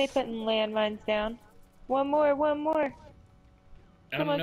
they putting landmines down? One more, one more. On, know.